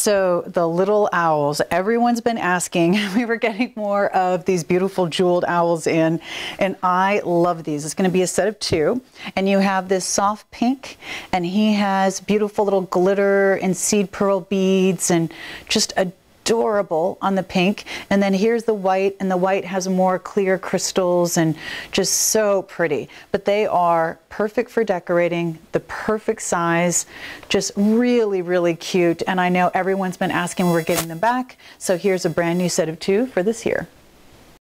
So the little owls, everyone's been asking. We were getting more of these beautiful jeweled owls in, and I love these. It's going to be a set of two, and you have this soft pink, and he has beautiful little glitter and seed pearl beads, and just a adorable on the pink. And then here's the white, and the white has more clear crystals and just so pretty. But they are perfect for decorating, the perfect size, just really, really cute. And I know everyone's been asking we're getting them back. So here's a brand new set of two for this year.